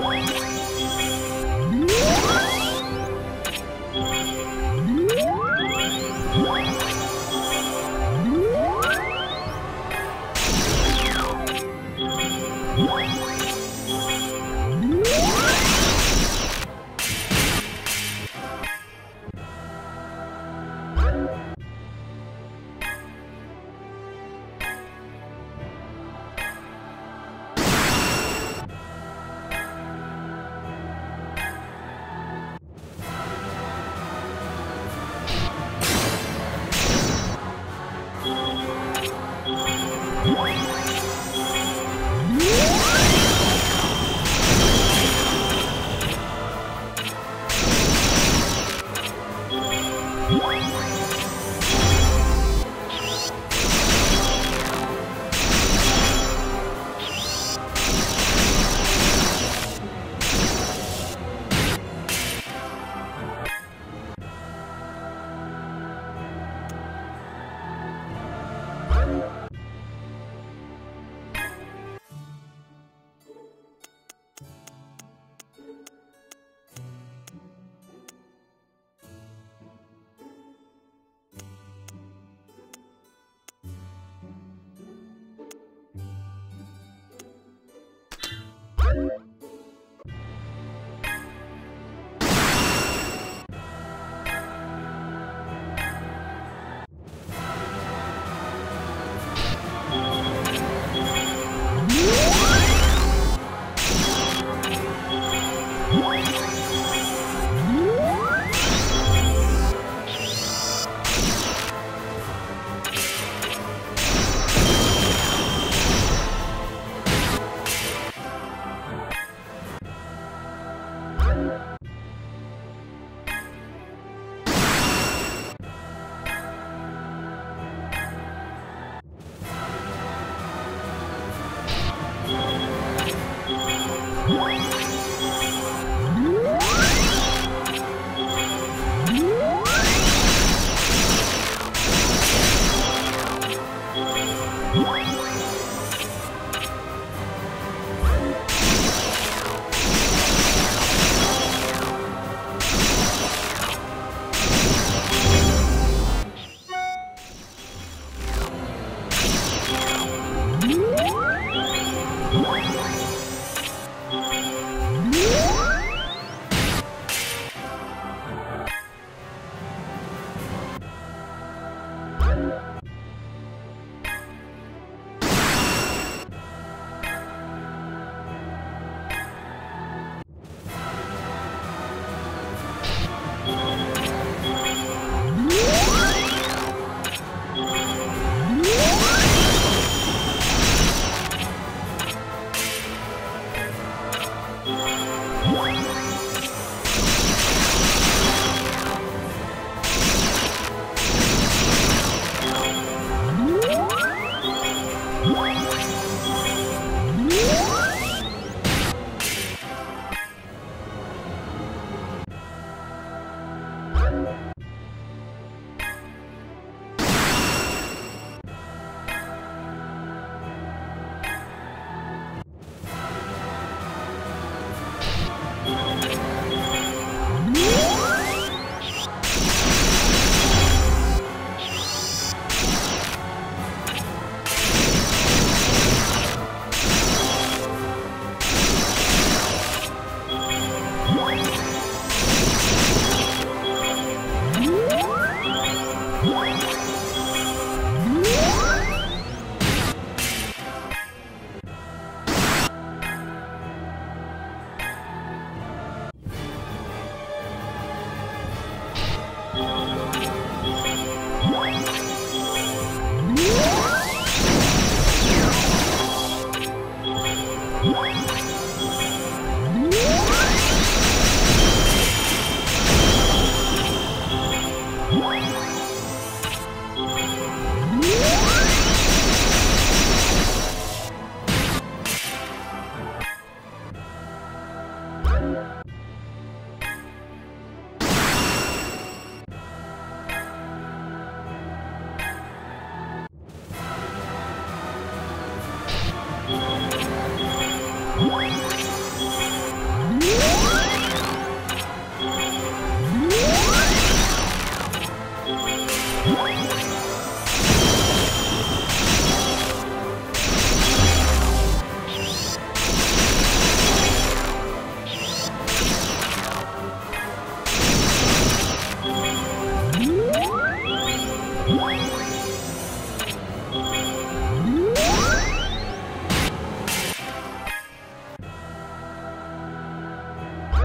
Bye.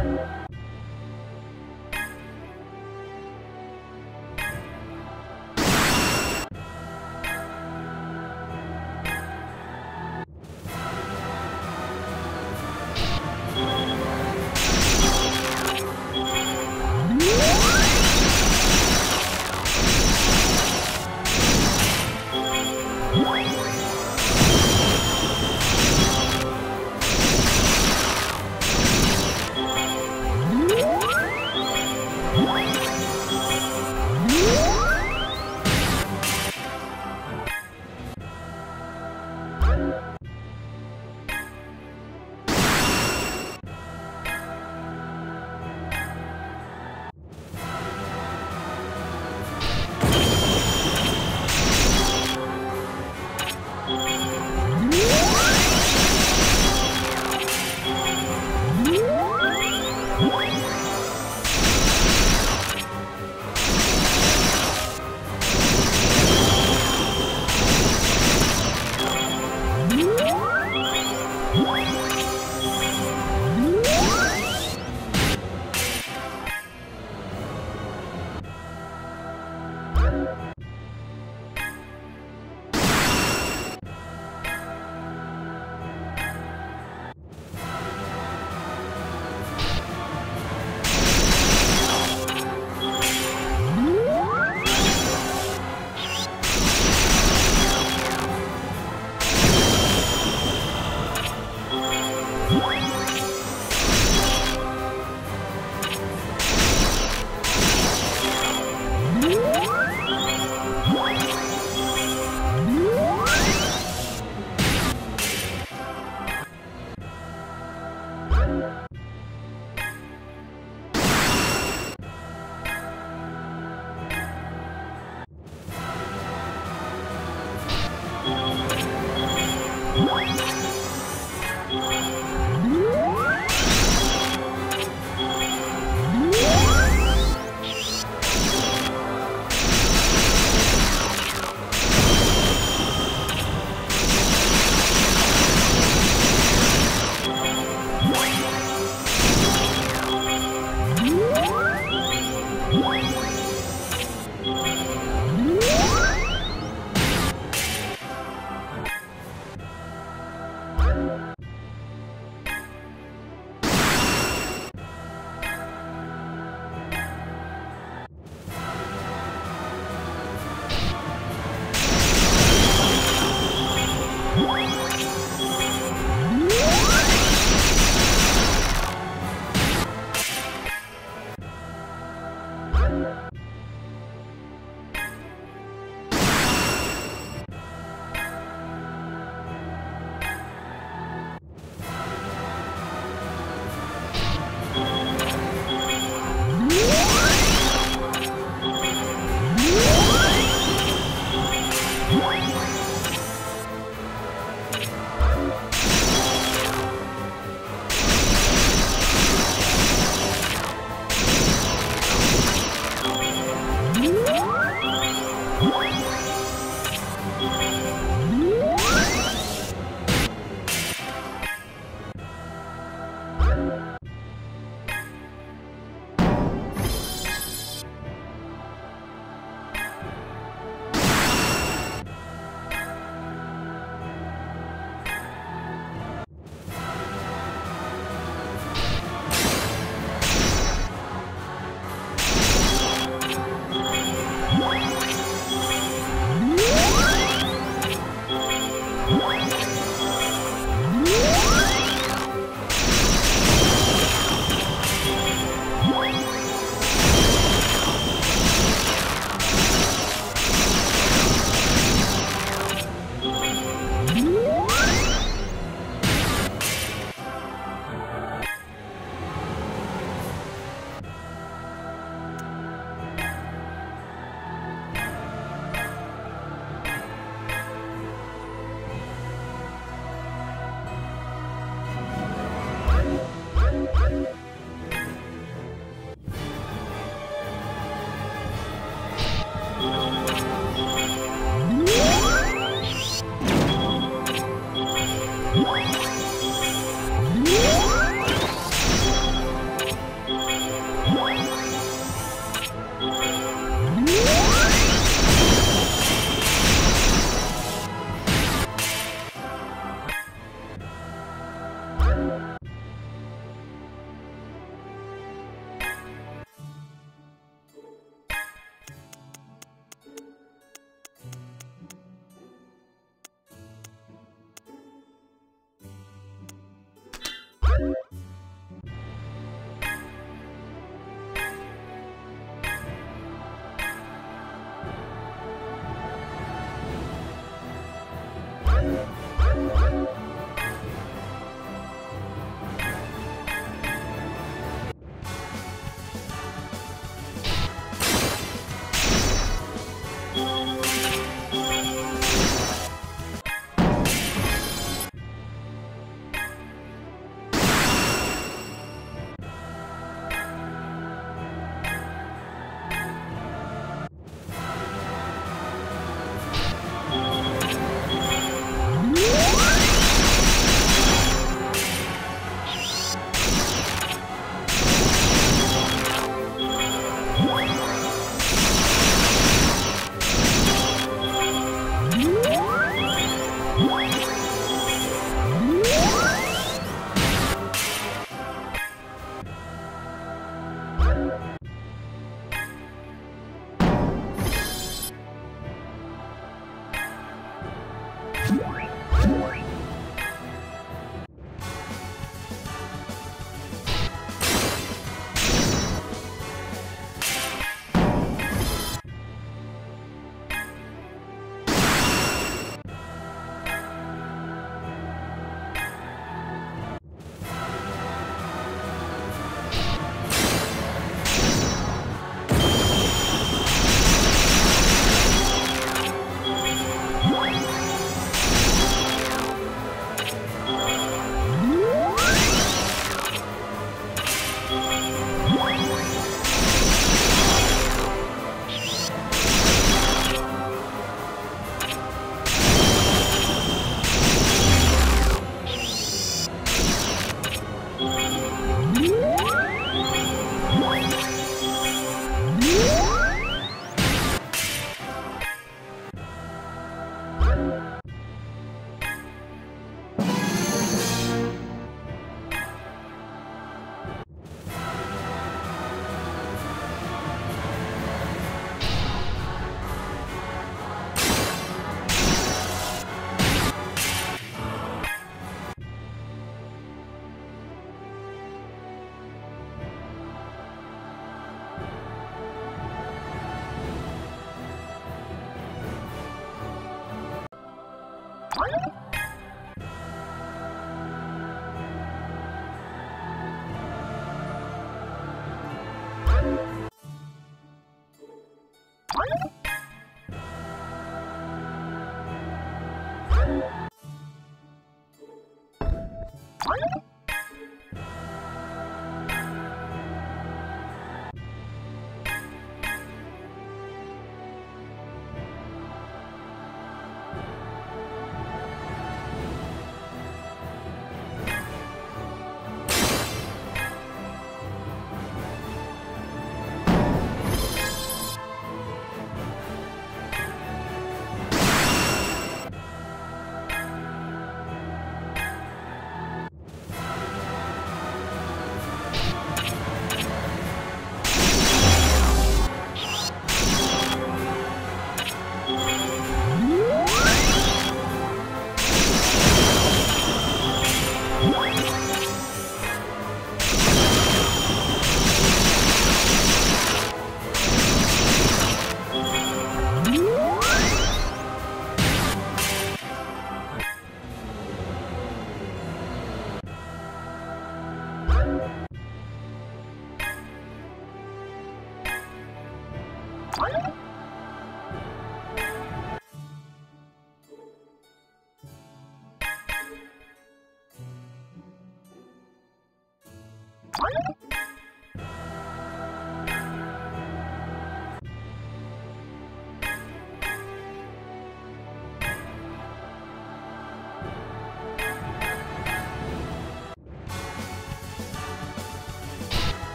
What?